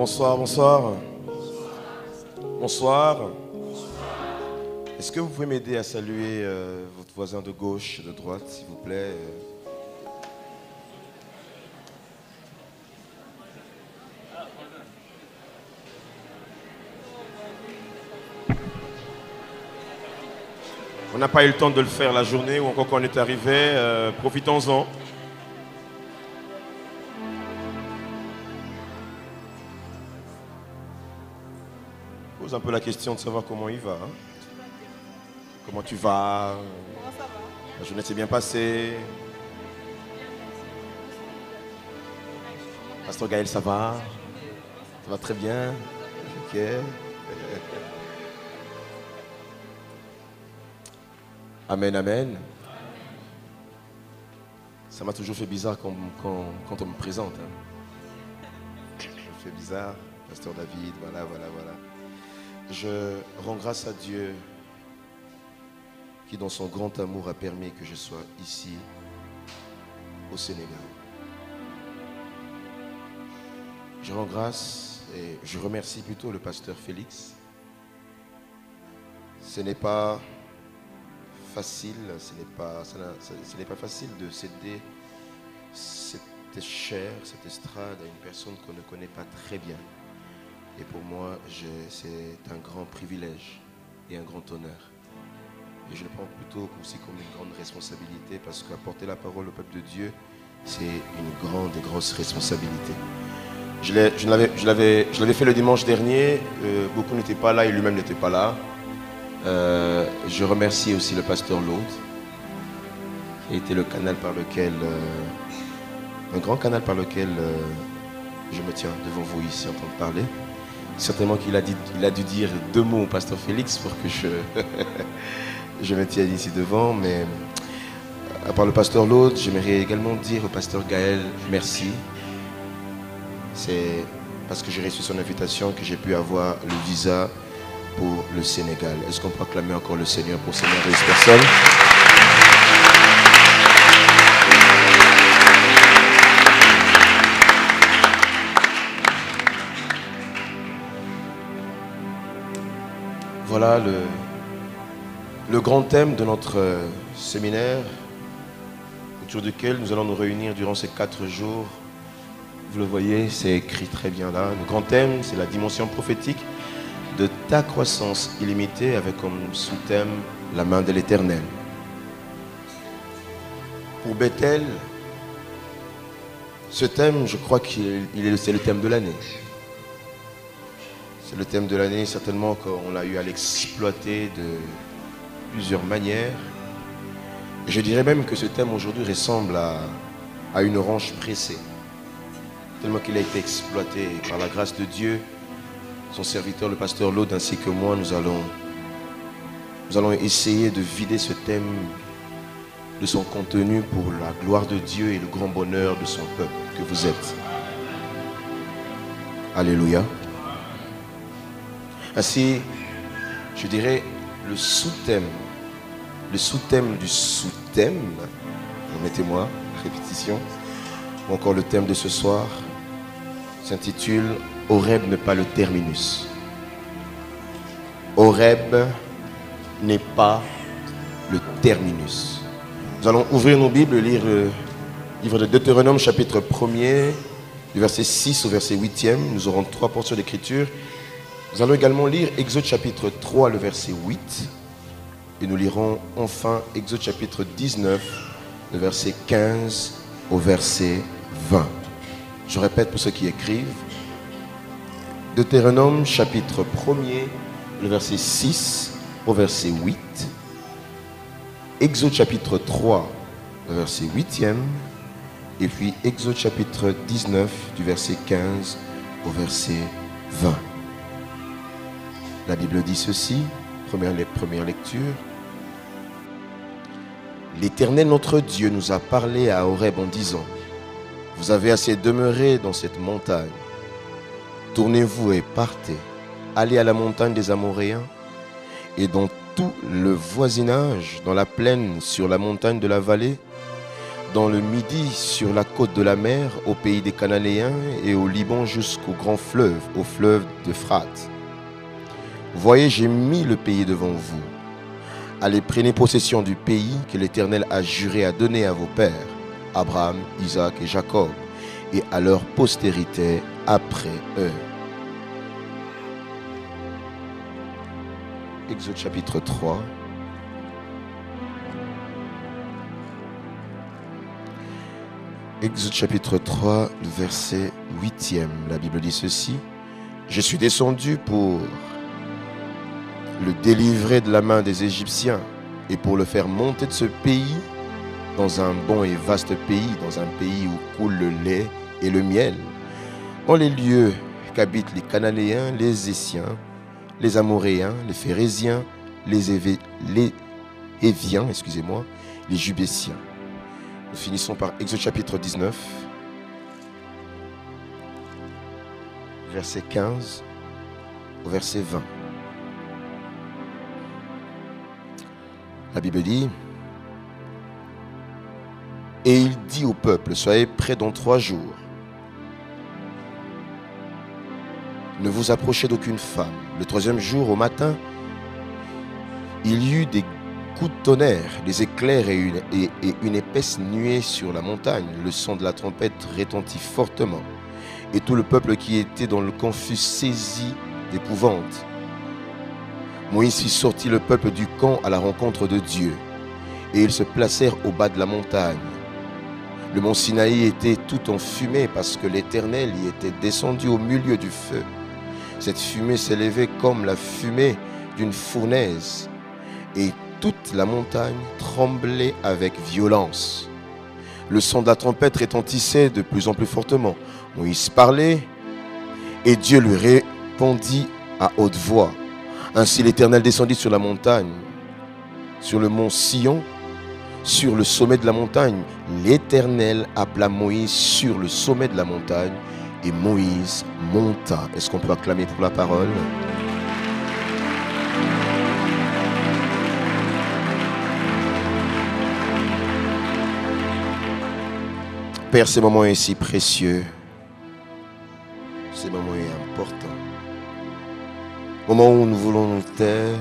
Bonsoir, bonsoir. Bonsoir. Est-ce que vous pouvez m'aider à saluer euh, votre voisin de gauche, de droite, s'il vous plaît? On n'a pas eu le temps de le faire la journée ou encore quand on est arrivé. euh, Profitons-en. Un peu la question de savoir comment il va. hein. Comment tu vas? La journée s'est bien passée. Pasteur Gaël, ça va? Ça va très bien? Ok. Amen, amen. Ça m'a toujours fait bizarre quand on me présente. hein. Ça me fait bizarre. Pasteur David, voilà, voilà, voilà. Je rends grâce à Dieu qui, dans son grand amour, a permis que je sois ici, au Sénégal. Je rends grâce et je remercie plutôt le pasteur Félix. Ce n'est pas facile, ce n'est pas, ce n'est pas facile de céder cette chair, cette estrade à une personne qu'on ne connaît pas très bien. Et pour moi, c'est un grand privilège et un grand honneur. Et je le prends plutôt aussi comme une grande responsabilité parce qu'apporter la parole au peuple de Dieu, c'est une grande et grosse responsabilité. Je l'avais- fait le dimanche dernier, euh, beaucoup n'étaient pas là et lui-même n'était pas là. Euh, je remercie aussi le pasteur Laude, qui a été le canal par lequel, euh, un grand canal par lequel je me tiens devant vous ici en train de parler. Certainement qu'il a, dû dire deux mots au pasteur Félix pour que je, je me tienne ici devant, mais à part le pasteur Laude, j'aimerais également dire au pasteur Gaël merci. C'est parce que j'ai reçu son invitation que j'ai pu avoir le visa pour le Sénégal. Est-ce qu'on peut acclamer encore le Seigneur pour ces merveilleuses personnes? Voilà le, grand thème de notre euh, séminaire autour duquel nous allons nous réunir durant ces quatre jours. Vous le voyez, c'est écrit très bien là. Le grand thème, c'est la dimension prophétique de ta croissance illimitée avec comme sous-thème la main de l'éternel. Pour Bethel, ce thème, je crois qu'il il est, c'est le thème de l'année. C'est le thème de l'année, certainement qu'on a eu à l'exploiter de plusieurs manières. Je dirais même que ce thème aujourd'hui ressemble à, une orange pressée. Tellement qu'il a été exploité par la grâce de Dieu. Son serviteur, le pasteur Laude, ainsi que moi, nous allons, nous allons essayer de vider ce thème de son contenu pour la gloire de Dieu et le grand bonheur de son peuple que vous êtes. Alléluia. Ainsi, je dirais le sous-thème, le sous-thème du sous-thème, permettez-moi, répétition, ou encore le thème de ce soir s'intitule Horeb n'est pas le terminus. Horeb n'est pas le terminus. Nous allons ouvrir nos Bibles lire le livre de Deutéronome chapitre 1er, du verset 6 au verset 8e. Nous aurons trois portions d'écriture. Nous allons également lire Exode chapitre 3, le verset 8. Et nous lirons enfin Exode chapitre 19, le verset 15 au verset 20. Je répète pour ceux qui écrivent. Deutéronome chapitre 1er, le verset 6 au verset 8. Exode chapitre 3, le verset 8e. Et puis Exode chapitre 19, du verset 15 au verset 20. La Bible dit ceci, première, lecture. L'Éternel notre Dieu nous a parlé à Horeb en disant, Vous avez assez demeuré dans cette montagne. Tournez-vous et partez. Allez à la montagne des Amoréens et dans tout le voisinage, dans la plaine, sur la montagne de la vallée, dans le Midi, sur la côte de la mer, au pays des Cananéens et au Liban jusqu'au grand fleuve, au fleuve d'Euphrate. Voyez, j'ai mis le pays devant vous. Allez, prenez possession du pays que l'Éternel a juré à donner à vos pères, Abraham, Isaac et Jacob, et à leur postérité après eux. Exode chapitre 3. Exode chapitre 3, le verset 8e. La Bible dit ceci. Je suis descendu pour le délivrer de la main des Égyptiens et pour le faire monter de ce pays dans un bon et vaste pays, dans un pays où coule le lait et le miel, en les lieux qu'habitent les Cananéens, les Essiens, les Amoréens, les Phérésiens, les, Éviens, excusez-moi, les Jubétiens. Nous finissons par Exode chapitre 19, verset 15 au verset 20. La Bible dit, et il dit au peuple, soyez prêts dans trois jours. Ne vous approchez d'aucune femme. Le troisième jour, au matin, il y eut des coups de tonnerre, des éclairs et une, et, une épaisse nuée sur la montagne. Le son de la trompette retentit fortement. Et tout le peuple qui était dans le camp fut saisi d'épouvante. Moïse fit sortir le peuple du camp à la rencontre de Dieu. Et ils se placèrent au bas de la montagne. Le mont Sinaï était tout en fumée parce que l'Éternel y était descendu au milieu du feu. Cette fumée s'élevait comme la fumée d'une fournaise. Et toute la montagne tremblait avec violence. Le son de la trompette retentissait de plus en plus fortement. Moïse parlait et Dieu lui répondit à haute voix. Ainsi l'Éternel descendit sur la montagne, sur le mont Sion, sur le sommet de la montagne. L'Éternel appela Moïse sur le sommet de la montagne et Moïse monta. Est-ce qu'on peut acclamer pour la parole? Père, ces moments sont si précieux. Ces moments sont importants. Moment où nous voulons nous taire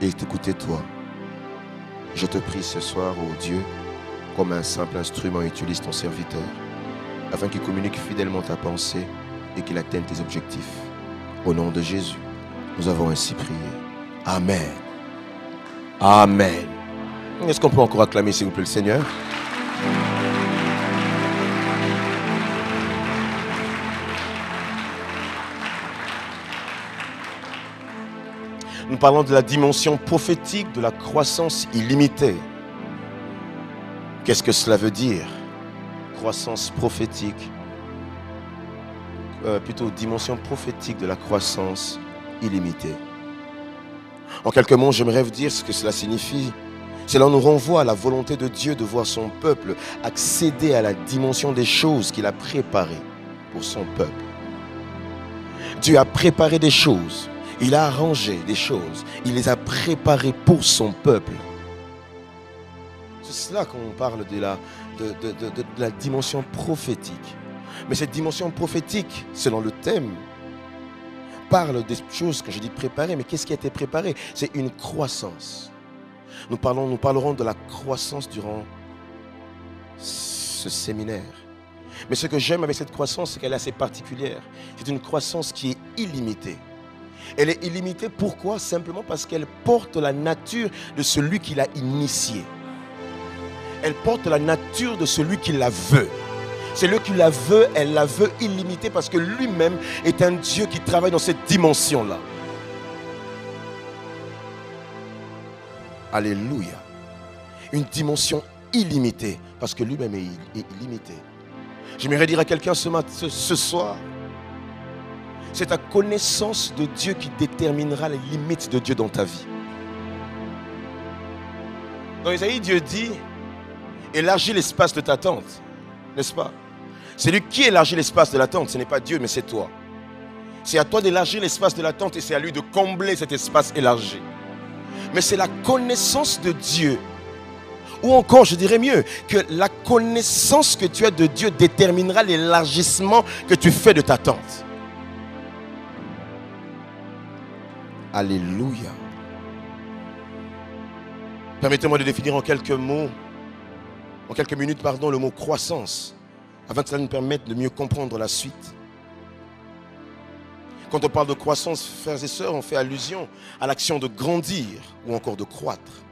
et t'écouter toi? Je te prie ce soir, ô Dieu, comme un simple instrument, utilise ton serviteur, afin qu'il communique fidèlement ta pensée et qu'il atteigne tes objectifs. Au nom de Jésus, nous avons ainsi prié. Amen. Amen. Est-ce qu'on peut encore acclamer, s'il vous plaît, le Seigneur? Parlons de la dimension prophétique de la croissance illimitée. Qu'est-ce que cela veut dire Croissance prophétique? Euh, plutôt dimension prophétique de la croissance illimitée. En quelques mots, j'aimerais vous dire ce que cela signifie. Cela nous renvoie à la volonté de Dieu de voir son peuple accéder à la dimension des choses qu'il a préparées pour son peuple. Dieu a préparé des choses il a arrangé des choses. Il les a préparées pour son peuple. C'est cela qu'on parle de la, de, la dimension prophétique. Mais cette dimension prophétique, selon le thème, parle des choses que je dis préparées. Mais qu'est-ce qui a été préparé? C'est une croissance. Nous, parlons, nous parlerons de la croissance durant ce séminaire. Mais ce que j'aime avec cette croissance, c'est qu'elle est assez particulière. C'est une croissance qui est illimitée. Elle est illimitée. Pourquoi? Simplement parce qu'elle porte la nature de celui qui l'a initiée. Elle porte la nature de celui qui la veut. Celui qui la veut, elle la veut illimitée parce que lui-même est un Dieu qui travaille dans cette dimension-là. Alléluia. Une dimension illimitée parce que lui-même est illimité. J'aimerais dire à quelqu'un ce, ce soir, c'est ta connaissance de Dieu qui déterminera les limites de Dieu dans ta vie. Dans Isaïe, Dieu dit, élargis l'espace de ta tente, n'est-ce pas? C'est lui qui élargit l'espace de la tente, ce n'est pas Dieu, mais c'est toi. C'est à toi d'élargir l'espace de la tente et c'est à lui de combler cet espace élargi. Mais c'est la connaissance de Dieu Ou encore, je dirais mieux, que la connaissance que tu as de Dieu déterminera l'élargissement que tu fais de ta tente. Alléluia. Permettez-moi de définir en quelques mots, en quelques minutes, pardon, le mot croissance, afin que cela nous permette de mieux comprendre la suite. Quand on parle de croissance, frères et sœurs, on fait allusion à l'action de grandir ou encore de croître.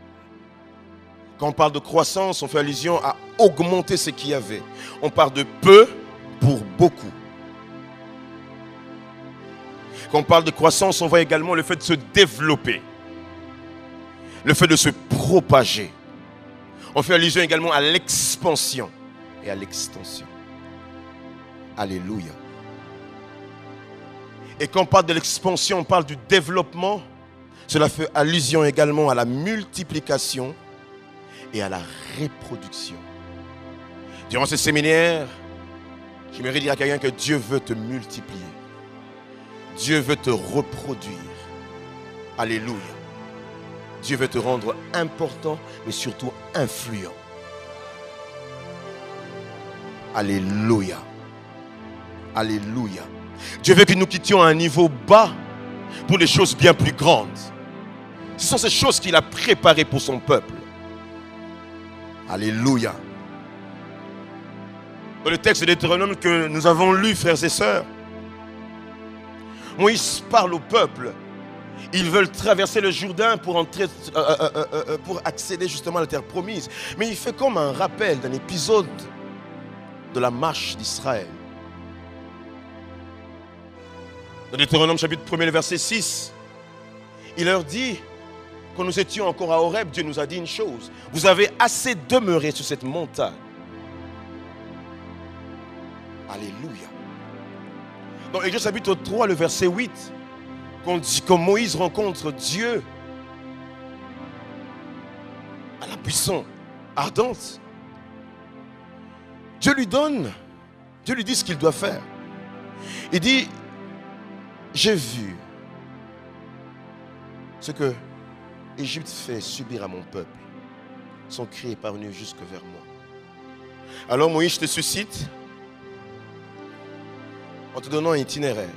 Quand on parle de croissance, on fait allusion à augmenter ce qu'il y avait. On parle de peu pour beaucoup. Quand on parle de croissance, on voit également le fait de se développer, le fait de se propager. On fait allusion également à l'expansion et à l'extension. Alléluia. Et quand on parle de l'expansion, on parle du développement. Cela fait allusion également à la multiplication et à la reproduction. Durant ce séminaire, j'aimerais dire à quelqu'un que Dieu veut te multiplier. Dieu veut te reproduire. Alléluia. Dieu veut te rendre important, mais surtout influent. Alléluia. Alléluia. Dieu veut que nous quittions un niveau bas pour des choses bien plus grandes. Ce sont ces choses qu'il a préparées pour son peuple. Alléluia. Dans le texte de Deutéronome que nous avons lu, frères et sœurs, Moïse parle au peuple. Ils veulent traverser le Jourdain pour, entrer, euh, euh, euh, pour accéder justement à la terre promise. Mais il fait comme un rappel d'un épisode de la marche d'Israël. Dans Deutéronome chapitre 1 verset 6, il leur dit, quand nous étions encore à Horeb, Dieu nous a dit une chose. Vous avez assez demeuré sur cette montagne. Alléluia. Dans Exode chapitre 3, le verset 8, quand, Moïse rencontre Dieu à la buisson ardente, Dieu lui donne, Dieu lui dit ce qu'il doit faire. Il dit, j'ai vu ce que Égypte fait subir à mon peuple. Son cri est parvenu jusque vers moi. Alors Moïse, je te suscite en te donnant un itinéraire.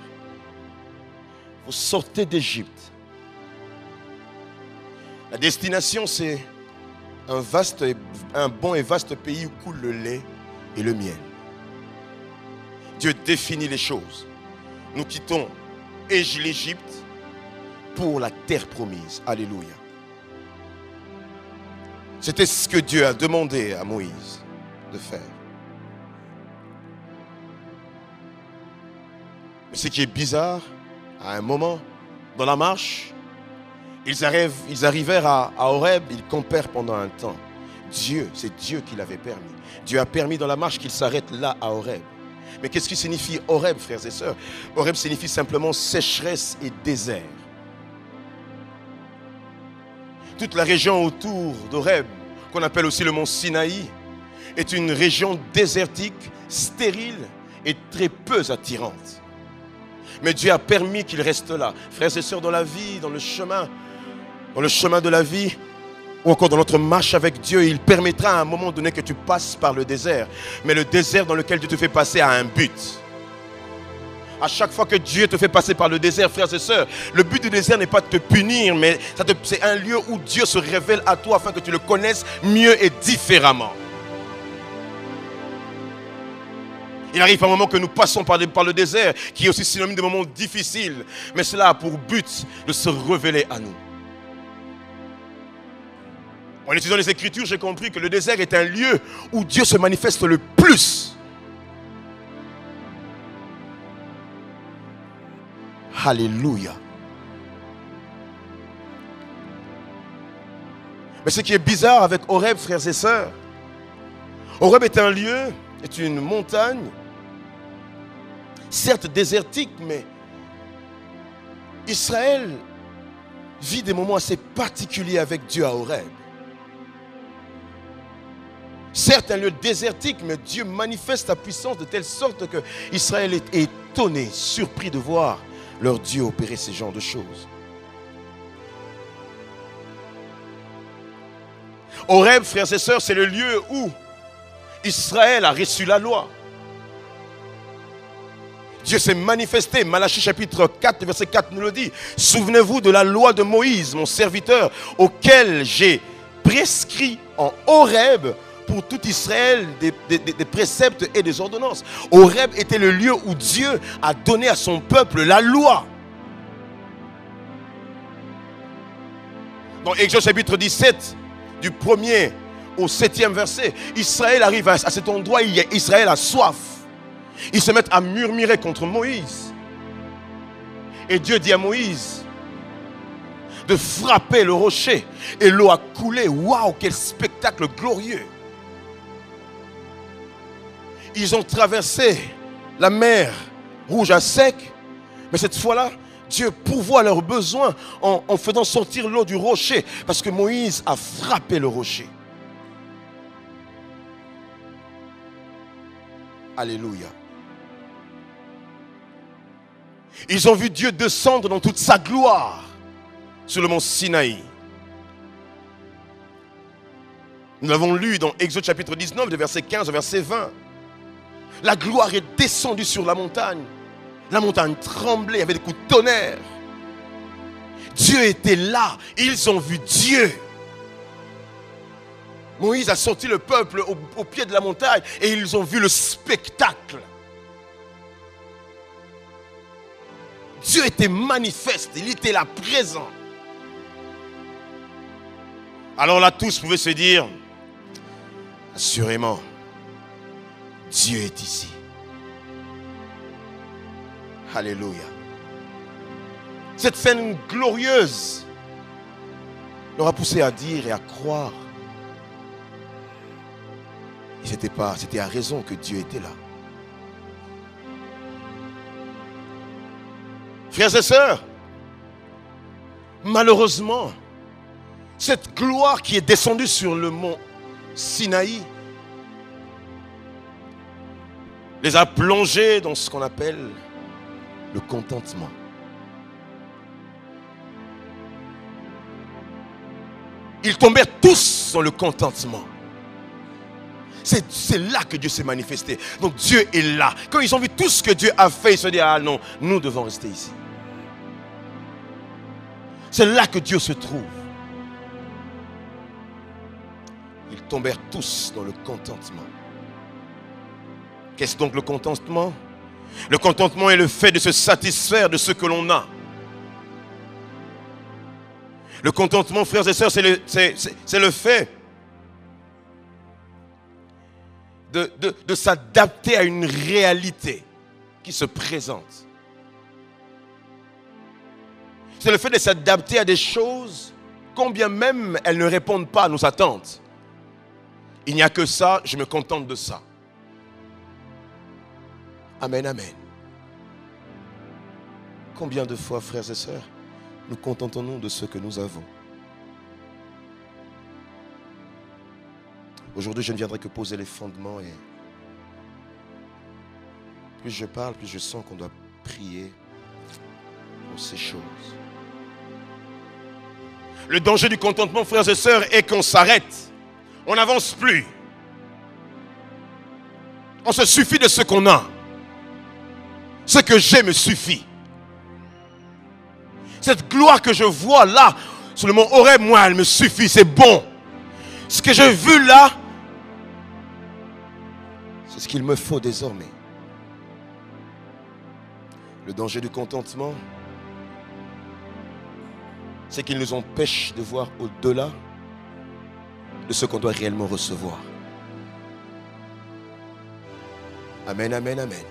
Vous sortez d'Égypte. La destination, c'est un, bon et vaste pays où coule le lait et le miel. Dieu définit les choses. Nous quittons l'Égypte pour la terre promise. Alléluia. C'était ce que Dieu a demandé à Moïse de faire. Ce qui est bizarre, à un moment, dans la marche, ils, arrivèrent à, Horeb, ils campèrent pendant un temps. Dieu, c'est Dieu qui l'avait permis. Dieu a permis dans la marche qu'ils s'arrêtent là à Horeb. Mais qu'est-ce qui signifie Horeb, frères et sœurs? Horeb signifie simplement sécheresse et désert toute la région autour d'Oreb, qu'on appelle aussi le mont Sinaï, est une région désertique, stérile et très peu attirante. Mais Dieu a permis qu'il reste là. Frères et sœurs, dans la vie, dans le chemin, dans le chemin de la vie, ou encore dans notre marche avec Dieu, il permettra à un moment donné que tu passes par le désert. Mais le désert dans lequel Dieu te fait passer a un but. À chaque fois que Dieu te fait passer par le désert, frères et sœurs, le but du désert n'est pas de te punir, mais c'est un lieu où Dieu se révèle à toi afin que tu le connaisses mieux et différemment. Il arrive un moment que nous passons par, le désert, qui est aussi synonyme de moments difficiles, mais cela a pour but de se révéler à nous. En étudiant les Écritures, j'ai compris que le désert est un lieu où Dieu se manifeste le plus. Alléluia. Mais ce qui est bizarre avec Horeb, frères et sœurs, Horeb est un lieu, est une montagne, certes désertique, mais Israël vit des moments assez particuliers avec Dieu à Horeb. Certes, un lieu désertique, mais Dieu manifeste sa puissance de telle sorte que Israël est étonné, surpris de voir leur Dieu opérer ce genre de choses. Horeb, frères et sœurs, c'est le lieu où Israël a reçu la loi. Dieu s'est manifesté. Malachie chapitre 4, verset 4 nous le dit. Souvenez-vous de la loi de Moïse, mon serviteur, auquel j'ai prescrit en Horeb pour tout Israël des, préceptes et des ordonnances. Horeb était le lieu où Dieu a donné à son peuple la loi. Dans Exode chapitre 17, du premier au septième verset, Israël arrive à cet endroit, Israël a soif. Ils se mettent à murmurer contre Moïse. Et Dieu dit à Moïse de frapper le rocher. Et l'eau a coulé. Waouh, quel spectacle glorieux. Ils ont traversé la mer rouge à sec. Mais cette fois-là, Dieu pourvoit leurs besoins en, en faisant sortir l'eau du rocher. Parce que Moïse a frappé le rocher. Alléluia. Ils ont vu Dieu descendre dans toute sa gloire sur le mont Sinaï. Nous l'avons lu dans Exode chapitre 19, de verset 15 au verset 20. La gloire est descendue sur la montagne. La montagne tremblait, avait des coups de tonnerre. Dieu était là. Ils ont vu Dieu. Moïse a sorti le peuple au pied de la montagne et ils ont vu le spectacle. Dieu était manifeste, il était là présent. Alors là, tous pouvaient se dire, assurément, Dieu est ici. Alléluia. Cette scène glorieuse leur a poussé à dire et à croire. Et c'était pas, c'était à raison que Dieu était là. Frères et sœurs, malheureusement, cette gloire qui est descendue sur le mont Sinaï les a plongés dans ce qu'on appelle le contentement. Ils tombèrent tous dans le contentement. C'est là que Dieu s'est manifesté. Donc Dieu est là. Quand ils ont vu tout ce que Dieu a fait, ils se disent, ah non, nous devons rester ici. C'est là que Dieu se trouve. Ils tombèrent tous dans le contentement. Qu'est-ce donc le contentement? Le contentement est le fait de se satisfaire de ce que l'on a. Le contentement, frères et sœurs, c'est le, fait de, de s'adapter à une réalité qui se présente. C'est le fait de s'adapter à des choses, combien même elles ne répondent pas à nos attentes. Il n'y a que ça, je me contente de ça. Amen, amen. Combien de fois, frères et sœurs, nous contentons-nous de ce que nous avons? Aujourd'hui, je ne viendrai que poser les fondements et plus je parle, plus je sens qu'on doit prier ces choses. Le danger du contentement, frères et sœurs, est qu'on s'arrête. On n'avance plus. On se suffit de ce qu'on a. Ce que j'ai me suffit. Cette gloire que je vois là, sur le mont Horeb, moi, elle me suffit, c'est bon. Ce que j'ai vu là, c'est ce qu'il me faut désormais. Le danger du contentement, c'est qu'il nous empêche de voir au-delà de ce qu'on doit réellement recevoir. Amen, amen, amen.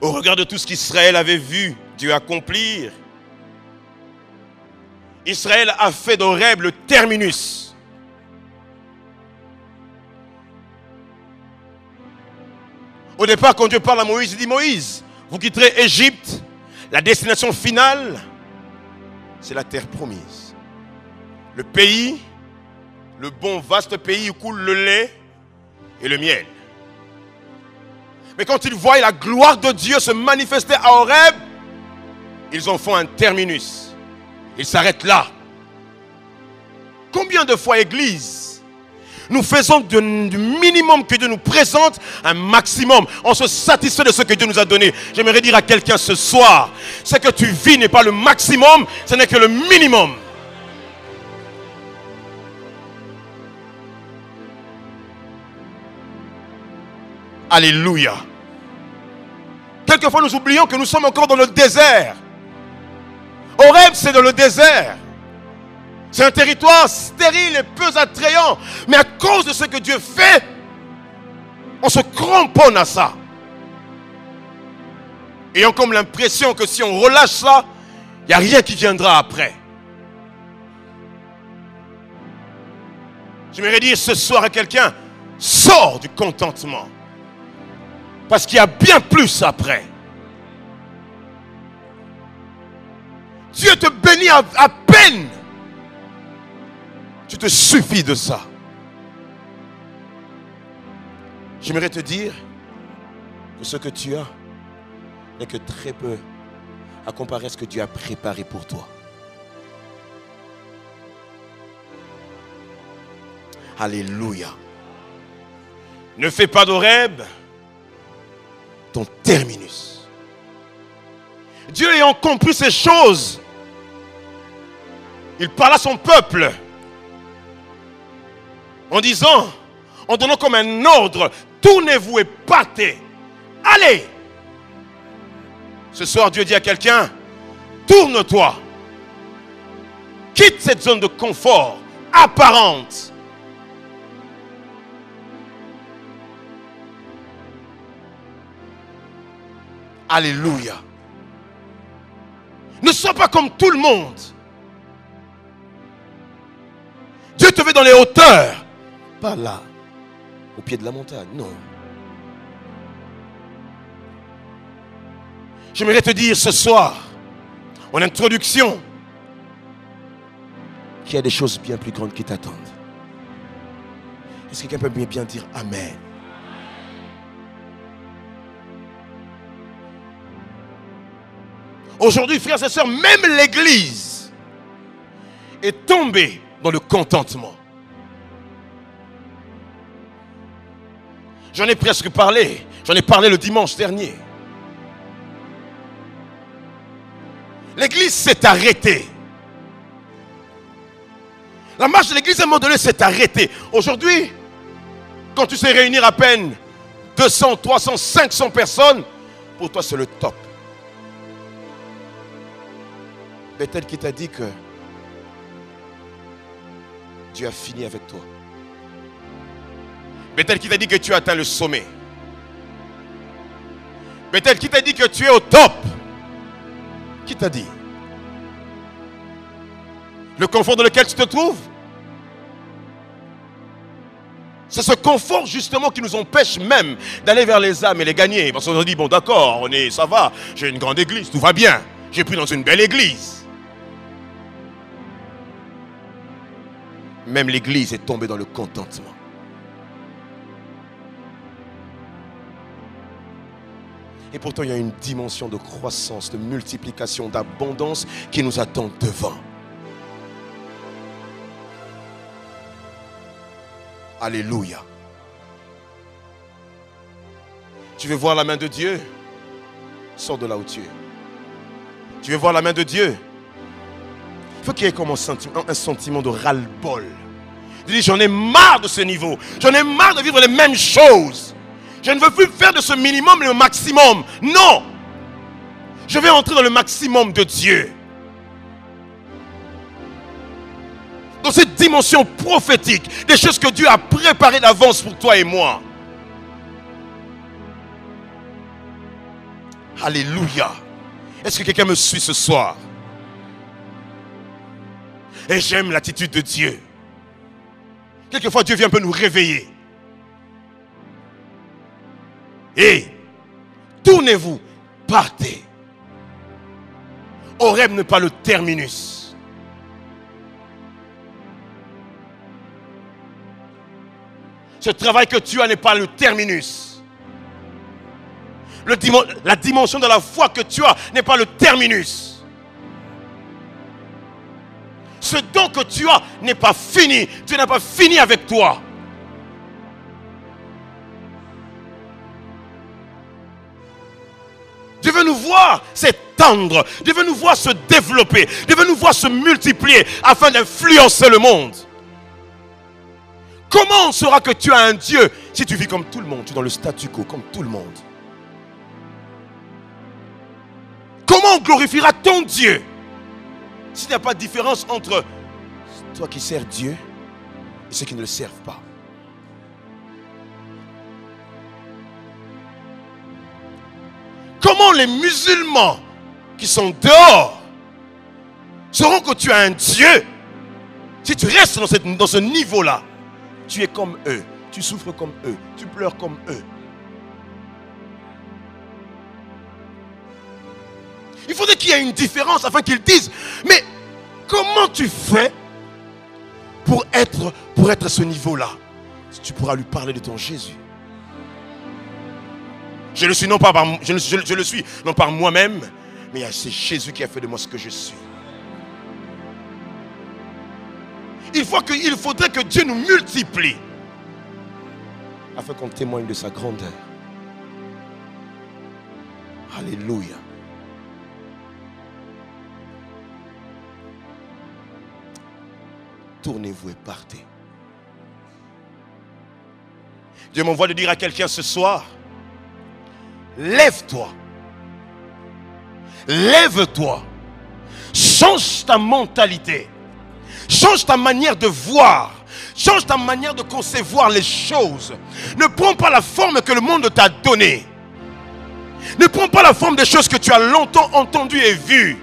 Au regard de tout ce qu'Israël avait vu Dieu accomplir, Israël a fait d'Horeb le terminus. Au départ, quand Dieu parle à Moïse, il dit Moïse, vous quitterez Égypte. La destination finale, c'est la terre promise. Le pays, le bon vaste pays où coule le lait et le miel. Mais quand ils voient la gloire de Dieu se manifester à Horeb, ils en font un terminus. Il s'arrête là. Combien de fois, Église, nous faisons du minimum que Dieu nous présente un maximum. On se satisfait de ce que Dieu nous a donné. J'aimerais dire à quelqu'un ce soir, ce que tu vis n'est pas le maximum, ce n'est que le minimum. Alléluia. Quelquefois, nous oublions que nous sommes encore dans le désert. Horeb, c'est dans le désert. C'est un territoire stérile et peu attrayant. Mais à cause de ce que Dieu fait, on se cramponne à ça. Ayant comme l'impression que si on relâche ça, il n'y a rien qui viendra après. J'aimerais dire ce soir à quelqu'un, sors du contentement. Parce qu'il y a bien plus après. Dieu te bénit à, peine. Tu te suffis de ça. J'aimerais te dire que ce que tu as n'est que très peu à comparer à ce que Dieu a préparé pour toi. Alléluia. Ne fais pas d'Oreb ton terminus. Dieu ayant compris ces choses, il parle à son peuple en disant, en donnant comme un ordre, tournez-vous et partez. Allez. Ce soir, Dieu dit à quelqu'un, tourne-toi. Quitte cette zone de confort apparente Alléluia. Ne sois pas comme tout le monde. Dieu te veut dans les hauteurs. Pas là, au pied de la montagne. Non. J'aimerais te dire ce soir, en introduction, qu'il y a des choses bien plus grandes qui t'attendent. Est-ce que quelqu'un peut bien dire Amen? Aujourd'hui, frères et sœurs, même l'Église est tombée dans le contentement. J'en ai presque parlé. J'en ai parlé le dimanche dernier. L'église s'est arrêtée. La marche de l'église à un moment donné s'est arrêtée. Aujourd'hui, quand tu sais réunir à peine 200, 300, 500 personnes, pour toi c'est le top. Bethel qui t'a dit que Dieu a fini avec toi. Bethel qui t'a dit que tu as atteint le sommet? Bethel qui t'a dit que tu es au top? Qui t'a dit? Le confort dans lequel tu te trouves? C'est ce confort justement qui nous empêche même d'aller vers les âmes et les gagner. Parce qu'on se dit, bon d'accord, on est, ça va, j'ai une grande église, tout va bien. J'ai pris dans une belle église. Même l'Église est tombée dans le contentement. Et pourtant, il y a une dimension de croissance, de multiplication, d'abondance qui nous attend devant. Alléluia. Tu veux voir la main de Dieu? Sors de là où tu es. Tu veux voir la main de Dieu? Il faut qu'il y ait comme un sentiment, un sentiment de ras-le-bol. J'en ai marre de ce niveau. J'en ai marre de vivre les mêmes choses. Je ne veux plus faire de ce minimum le maximum. Non. Je vais entrer dans le maximum de Dieu. Dans cette dimension prophétique, des choses que Dieu a préparées d'avance pour toi et moi. Alléluia. Est-ce que quelqu'un me suit ce soir? Et j'aime l'attitude de Dieu. Quelquefois, Dieu vient un peu nous réveiller. Et tournez-vous, partez. Horeb n'est pas le terminus. Ce travail que tu as n'est pas le terminus. la dimension de la foi que tu as n'est pas le terminus. Ce don que tu as n'est pas fini. Tu n'as pas fini avec toi. Nous voir s'étendre. Dieu veut nous voir se développer. Dieu veut nous voir se multiplier afin d'influencer le monde. Comment on saura que tu as un Dieu si tu vis comme tout le monde, tu es dans le statu quo comme tout le monde? Comment on glorifiera ton Dieu s'il n'y a pas de différence entre toi qui sers Dieu et ceux qui ne le servent pas? Comment les musulmans qui sont dehors sauront que tu as un Dieu? Si tu restes dans, ce niveau-là Tu es comme eux, tu souffres comme eux, tu pleures comme eux. Il faudrait qu'il y ait une différence afin qu'ils disent, mais comment tu fais pour être, pour être à ce niveau-là? Tu pourras lui parler de ton Jésus. Je le suis non pas par, je, je le suis non par moi-même, mais c'est Jésus qui a fait de moi ce que je suis. Il, faut que, il faudrait que Dieu nous multiplie afin qu'on témoigne de sa grandeur. Alléluia. Tournez-vous et partez. Dieu m'envoie de dire à quelqu'un ce soir, lève-toi. Lève-toi. Change ta mentalité. Change ta manière de voir. Change ta manière de concevoir les choses. Ne prends pas la forme que le monde t'a donnée. Ne prends pas la forme des choses que tu as longtemps entendues et vues.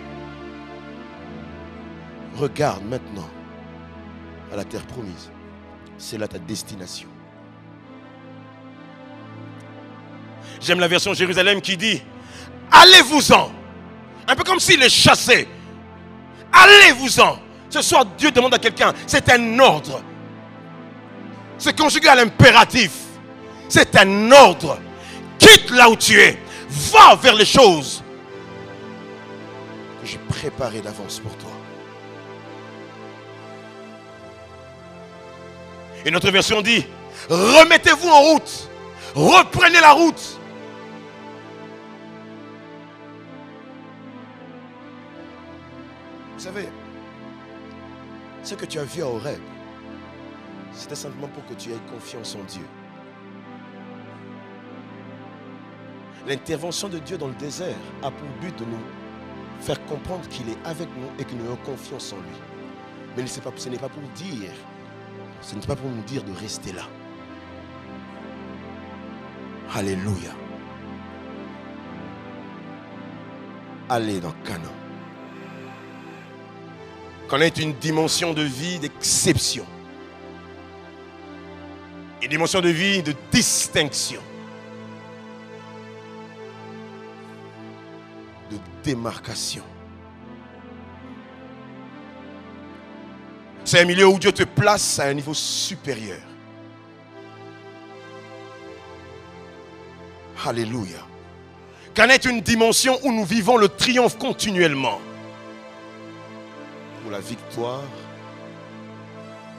Regarde maintenant à la terre promise. C'est là ta destination. J'aime la version Jérusalem qui dit, allez-vous-en. Un peu comme s'il les chassait. Allez-vous-en. Ce soir, Dieu demande à quelqu'un, c'est un ordre. C'est conjugué à l'impératif. C'est un ordre. Quitte là où tu es. Va vers les choses que j'ai préparées d'avance pour toi. Et notre version dit, remettez-vous en route. Reprenez la route. Savez, ce que tu as vu à Horeb, c'était simplement pour que tu aies confiance en Dieu. L'intervention de Dieu dans le désert a pour but de nous faire comprendre qu'il est avec nous et que nous avons confiance en lui. Mais ce n'est pas, pour dire, ce n'est pas pour nous dire de rester là. Alléluia. Allez dans Canaan connaître une dimension de vie d'exception. Une dimension de vie de distinction. De démarcation. C'est un milieu où Dieu te place à un niveau supérieur. Alléluia. est une dimension où nous vivons le triomphe continuellement la victoire,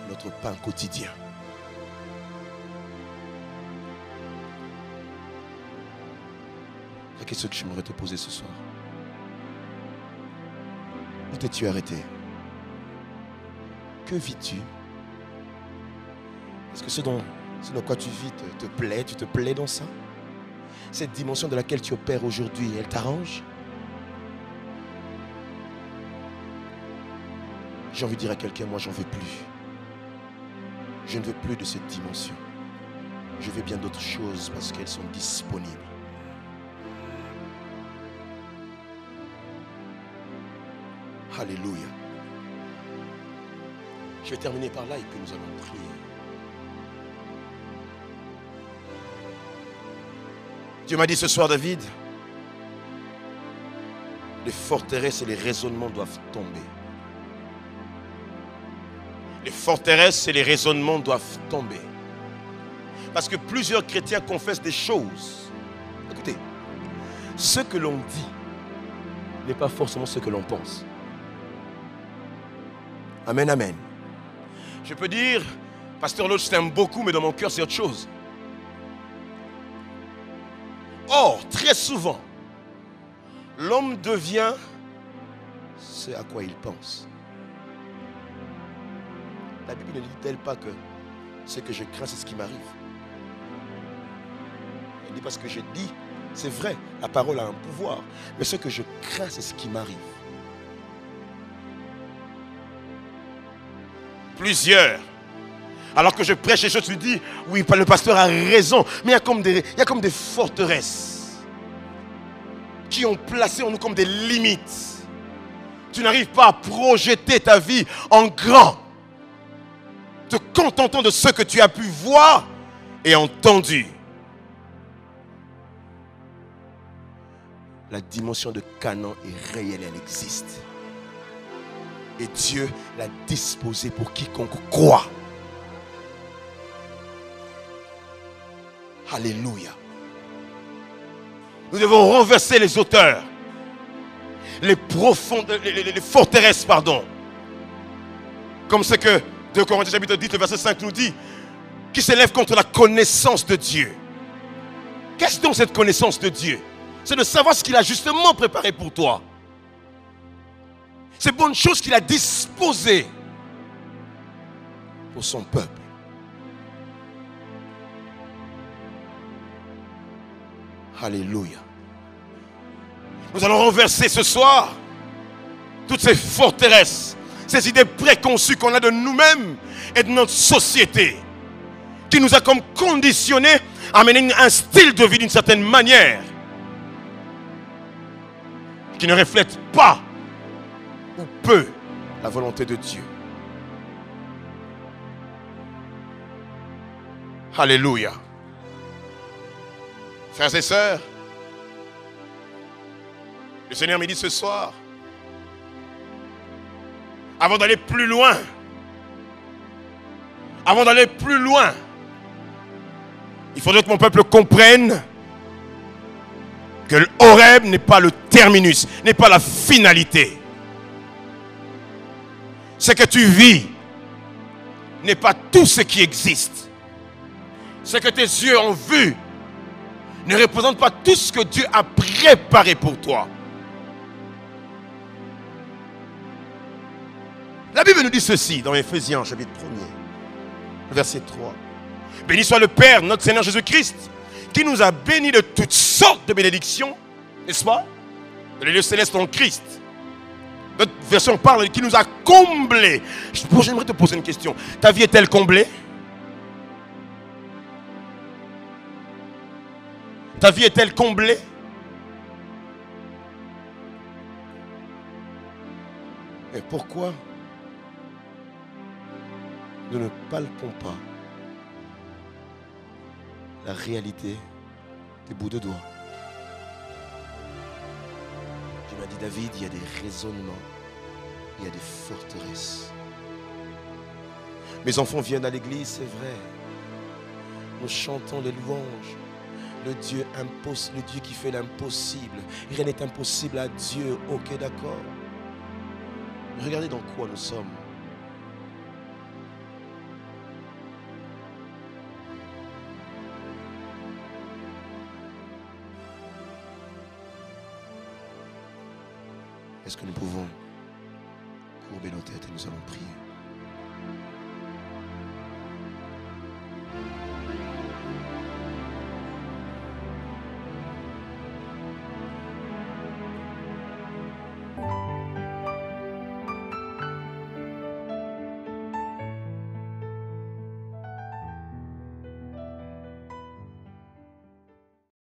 notre pain quotidien. La question que j'aimerais te poser ce soir. Où t'es-tu arrêté? Que vis-tu? Est-ce que ce dont, ce quoi tu vis te plaît Tu te plais dans ça? Cette dimension de laquelle tu opères aujourd'hui, elle t'arrange? J'ai envie de dire à quelqu'un, moi j'en veux plus. Je ne veux plus de cette dimension. Je veux bien d'autres choses parce qu'elles sont disponibles. Alléluia. Je vais terminer par là et puis nous allons prier. Dieu m'a dit ce soir, David, les forteresses et les raisonnements doivent tomber les forteresses et les raisonnements doivent tomber. Parce que plusieurs chrétiens confessent des choses. Écoutez, ce que l'on dit n'est pas forcément ce que l'on pense. Amen, amen. Je peux dire, Pasteur Lodge, je t'aime beaucoup, mais dans mon cœur, c'est autre chose. Or, très souvent, l'homme devient ce à quoi il pense. La Bible ne dit-elle pas que ce que je crains, c'est ce qui m'arrive? Elle dit parce que j'ai dit, c'est vrai, la parole a un pouvoir, mais ce que je crains, c'est ce qui m'arrive. Plusieurs. Alors que je prêche et je te dis, oui, le pasteur a raison, mais comme des, il y a comme des forteresses qui ont placé en nous comme des limites. Tu n'arrives pas à projeter ta vie en grand te contentant de ce que tu as pu voir et entendu. La dimension de Canaan est réelle, elle existe. Et Dieu l'a disposée pour quiconque croit. Alléluia. Nous devons renverser les auteurs, les profondes, les, les forteresses, pardon. Comme ce que 2 Corinthiens chapitre 10, le verset 5 nous dit, qui s'élève contre la connaissance de Dieu. Qu'est-ce donc cette connaissance de Dieu? C'est de savoir ce qu'il a justement préparé pour toi. Ces bonnes choses qu'il a disposées pour son peuple. Alléluia. Nous allons renverser ce soir toutes ces forteresses ces idées préconçues qu'on a de nous-mêmes et de notre société, qui nous a comme conditionnés à mener un style de vie d'une certaine manière, qui ne reflète pas ou peu la volonté de Dieu. Alléluia. Frères et sœurs, le Seigneur me dit ce soir, avant d'aller plus loin, avant d'aller plus loin, il faudrait que mon peuple comprenne que l'Horeb n'est pas le terminus, n'est pas la finalité. Ce que tu vis n'est pas tout ce qui existe. Ce que tes yeux ont vu ne représente pas tout ce que Dieu a préparé pour toi. Bible nous dit ceci dans Ephésiens chapitre 1 verset 3. Béni soit le Père, notre Seigneur Jésus-Christ, qui nous a bénis de toutes sortes de bénédictions, n'est-ce pas? De les lieux célestes en Christ. Notre version parle qui nous a comblés. J'aimerais te poser une question. Ta vie est-elle comblée? Ta vie est-elle comblée? Et pourquoi? Nous ne palpons pas la réalité des bouts de doigts. Tu m'as dit, David, il y a des raisonnements, il y a des forteresses. Mes enfants viennent à l'église, c'est vrai. Nous chantons les louanges. Le Dieu impose, le Dieu qui fait l'impossible. Rien n'est impossible à Dieu. Ok, d'accord. Regardez dans quoi nous sommes.